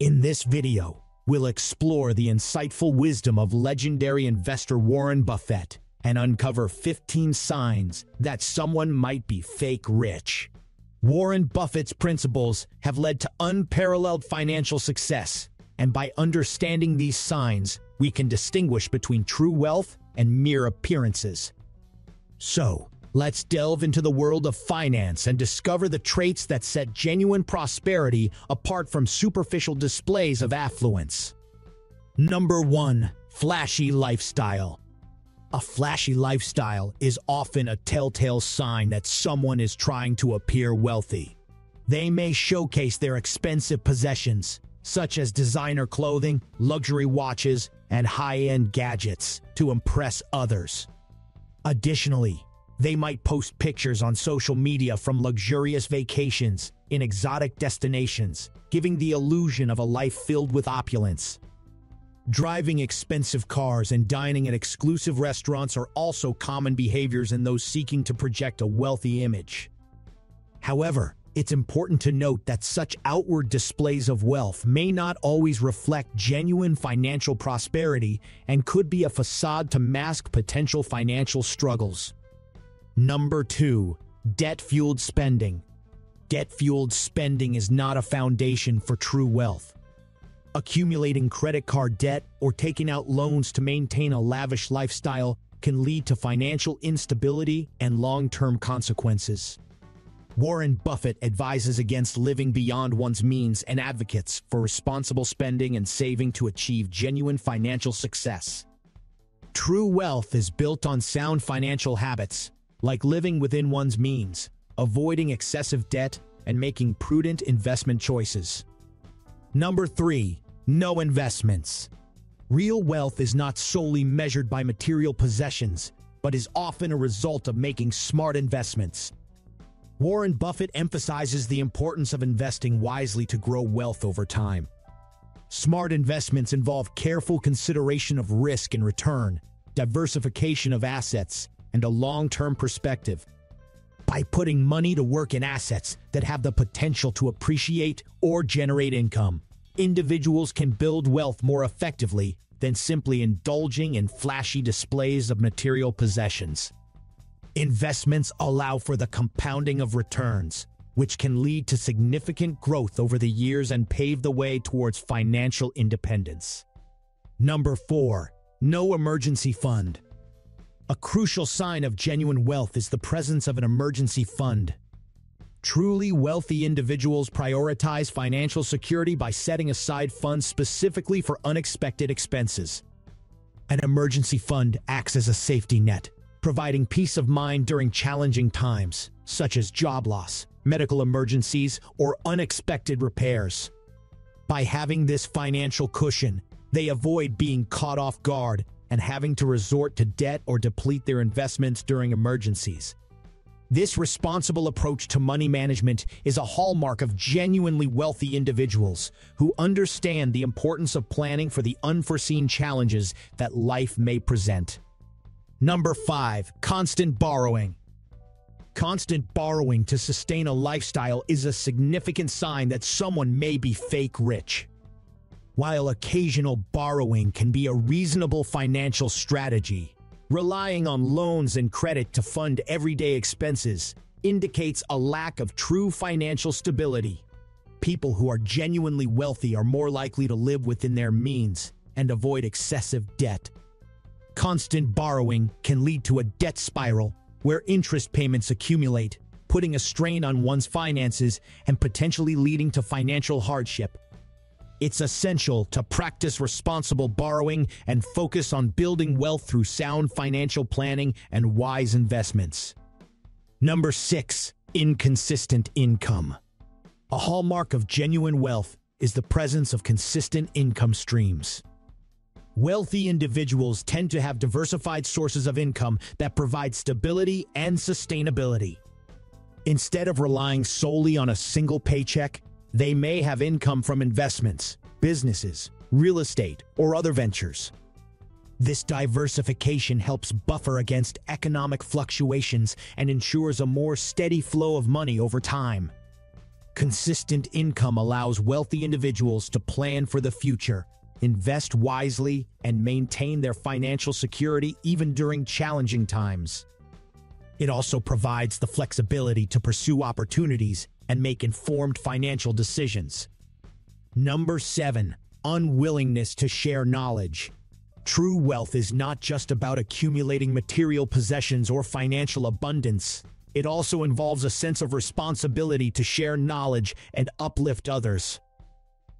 In this video, we'll explore the insightful wisdom of legendary investor Warren Buffett and uncover 15 signs that someone might be fake rich. Warren Buffett's principles have led to unparalleled financial success, and by understanding these signs, we can distinguish between true wealth and mere appearances. So, let's delve into the world of finance and discover the traits that set genuine prosperity apart from superficial displays of affluence. Number 1. Flashy Lifestyle A flashy lifestyle is often a telltale sign that someone is trying to appear wealthy. They may showcase their expensive possessions, such as designer clothing, luxury watches, and high-end gadgets, to impress others. Additionally, they might post pictures on social media from luxurious vacations in exotic destinations, giving the illusion of a life filled with opulence. Driving expensive cars and dining at exclusive restaurants are also common behaviors in those seeking to project a wealthy image. However, it's important to note that such outward displays of wealth may not always reflect genuine financial prosperity and could be a facade to mask potential financial struggles. Number 2. Debt-fueled spending. Debt-fueled spending is not a foundation for true wealth. Accumulating credit card debt or taking out loans to maintain a lavish lifestyle can lead to financial instability and long-term consequences. Warren Buffett advises against living beyond one's means and advocates for responsible spending and saving to achieve genuine financial success. True wealth is built on sound financial habits, like living within one's means, avoiding excessive debt, and making prudent investment choices. Number 3. No investments. Real wealth is not solely measured by material possessions, but is often a result of making smart investments. Warren Buffett emphasizes the importance of investing wisely to grow wealth over time. Smart investments involve careful consideration of risk and return, diversification of assets, and a long-term perspective. By putting money to work in assets that have the potential to appreciate or generate income, individuals can build wealth more effectively than simply indulging in flashy displays of material possessions. Investments allow for the compounding of returns, which can lead to significant growth over the years and pave the way towards financial independence. Number 4. No emergency fund. A crucial sign of genuine wealth is the presence of an emergency fund. Truly wealthy individuals prioritize financial security by setting aside funds specifically for unexpected expenses. An emergency fund acts as a safety net, providing peace of mind during challenging times, such as job loss, medical emergencies, or unexpected repairs. By having this financial cushion, they avoid being caught off guard and having to resort to debt or deplete their investments during emergencies. This responsible approach to money management is a hallmark of genuinely wealthy individuals who understand the importance of planning for the unforeseen challenges that life may present. Number 5. Constant borrowing. Constant borrowing to sustain a lifestyle is a significant sign that someone may be fake rich. While occasional borrowing can be a reasonable financial strategy, relying on loans and credit to fund everyday expenses indicates a lack of true financial stability. People who are genuinely wealthy are more likely to live within their means and avoid excessive debt. Constant borrowing can lead to a debt spiral where interest payments accumulate, putting a strain on one's finances and potentially leading to financial hardship. It's essential to practice responsible borrowing and focus on building wealth through sound financial planning and wise investments. Number 6. Inconsistent income. A hallmark of genuine wealth is the presence of consistent income streams. Wealthy individuals tend to have diversified sources of income that provide stability and sustainability. Instead of relying solely on a single paycheck, they may have income from investments, businesses, real estate, or other ventures. This diversification helps buffer against economic fluctuations and ensures a more steady flow of money over time. Consistent income allows wealthy individuals to plan for the future, invest wisely, and maintain their financial security even during challenging times. It also provides the flexibility to pursue opportunities and make informed financial decisions. Number 7. Unwillingness to share knowledge. True wealth is not just about accumulating material possessions or financial abundance. It also involves a sense of responsibility to share knowledge and uplift others.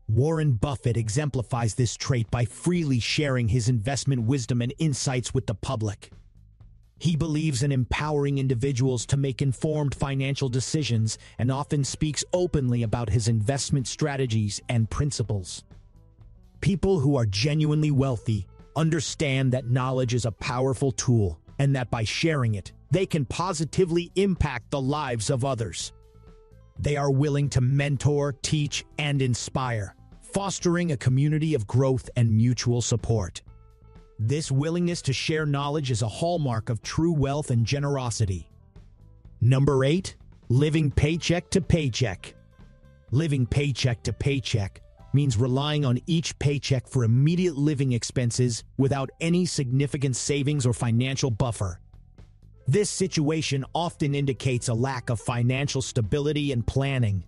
Warren Buffett exemplifies this trait by freely sharing his investment wisdom and insights with the public. He believes in empowering individuals to make informed financial decisions and often speaks openly about his investment strategies and principles. People who are genuinely wealthy understand that knowledge is a powerful tool and that by sharing it, they can positively impact the lives of others. They are willing to mentor, teach, and inspire, fostering a community of growth and mutual support. This willingness to share knowledge is a hallmark of true wealth and generosity. Number 8. Living paycheck to paycheck. Living paycheck to paycheck means relying on each paycheck for immediate living expenses without any significant savings or financial buffer. This situation often indicates a lack of financial stability and planning.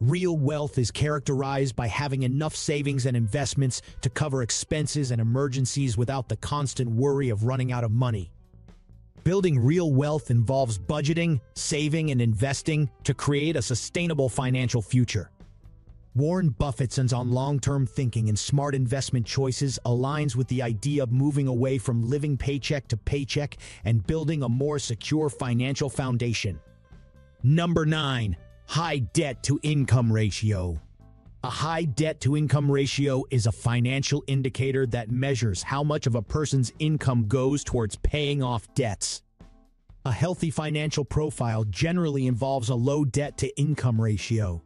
Real wealth is characterized by having enough savings and investments to cover expenses and emergencies without the constant worry of running out of money. Building real wealth involves budgeting, saving, and investing to create a sustainable financial future. Warren Buffett's on long-term thinking and smart investment choices aligns with the idea of moving away from living paycheck to paycheck and building a more secure financial foundation. Number 9. High debt-to-income ratio. A high debt-to-income ratio is a financial indicator that measures how much of a person's income goes towards paying off debts. A healthy financial profile generally involves a low debt-to-income ratio.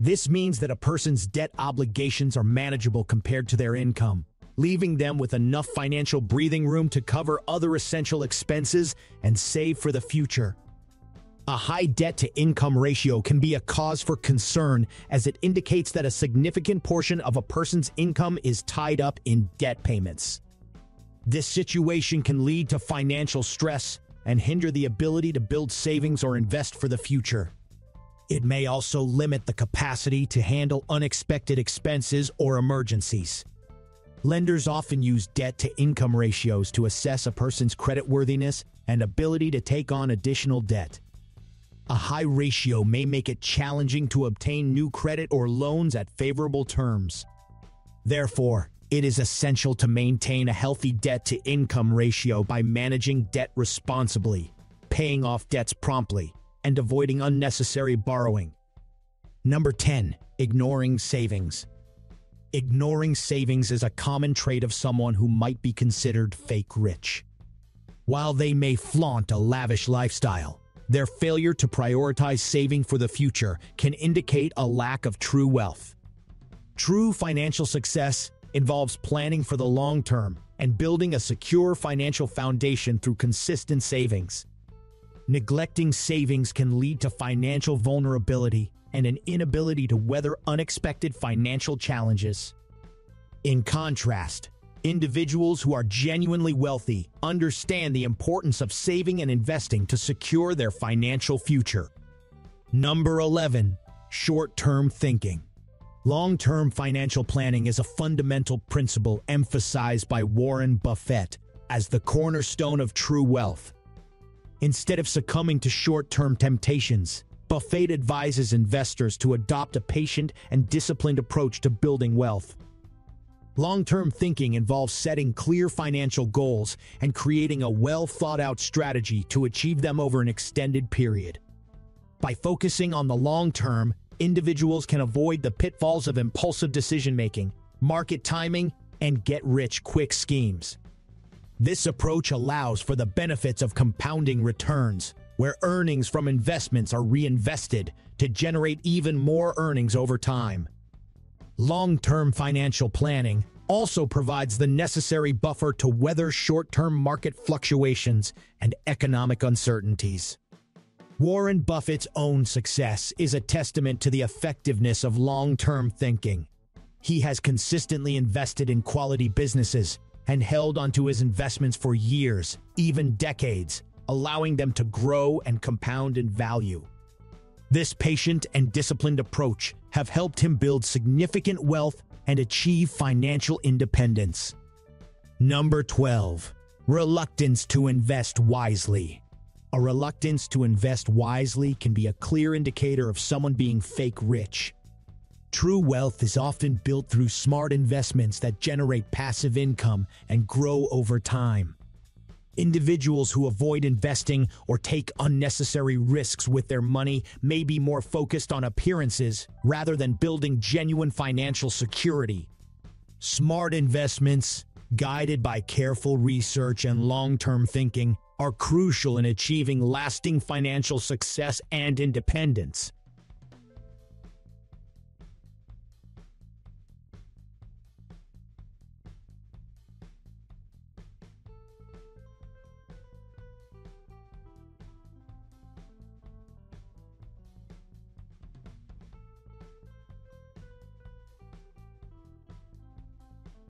This means that a person's debt obligations are manageable compared to their income, leaving them with enough financial breathing room to cover other essential expenses and save for the future. A high debt-to-income ratio can be a cause for concern as it indicates that a significant portion of a person's income is tied up in debt payments. This situation can lead to financial stress and hinder the ability to build savings or invest for the future. It may also limit the capacity to handle unexpected expenses or emergencies. Lenders often use debt-to-income ratios to assess a person's creditworthiness and ability to take on additional debt. A high ratio may make it challenging to obtain new credit or loans at favorable terms. Therefore, it is essential to maintain a healthy debt-to-income ratio by managing debt responsibly, paying off debts promptly, and avoiding unnecessary borrowing. Number 10. Ignoring savings. Ignoring savings is a common trait of someone who might be considered fake rich. While they may flaunt a lavish lifestyle, their failure to prioritize saving for the future can indicate a lack of true wealth. True financial success involves planning for the long term and building a secure financial foundation through consistent savings. Neglecting savings can lead to financial vulnerability and an inability to weather unexpected financial challenges. In contrast, individuals who are genuinely wealthy understand the importance of saving and investing to secure their financial future. Number 11. Short-term thinking. Long-term financial planning is a fundamental principle emphasized by Warren Buffett as the cornerstone of true wealth. Instead of succumbing to short-term temptations, Buffett advises investors to adopt a patient and disciplined approach to building wealth. Long-term thinking involves setting clear financial goals and creating a well-thought-out strategy to achieve them over an extended period. By focusing on the long term, individuals can avoid the pitfalls of impulsive decision-making, market timing, and get-rich-quick schemes. This approach allows for the benefits of compounding returns, where earnings from investments are reinvested to generate even more earnings over time. Long-term financial planning also provides the necessary buffer to weather short-term market fluctuations and economic uncertainties. Warren Buffett's own success is a testament to the effectiveness of long-term thinking. He has consistently invested in quality businesses and held onto his investments for years, even decades, allowing them to grow and compound in value. This patient and disciplined approach have helped him build significant wealth and achieve financial independence. Number 12. Reluctance to invest wisely. A reluctance to invest wisely can be a clear indicator of someone being fake rich. True wealth is often built through smart investments that generate passive income and grow over time. Individuals who avoid investing or take unnecessary risks with their money may be more focused on appearances rather than building genuine financial security. Smart investments, guided by careful research and long-term thinking, are crucial in achieving lasting financial success and independence.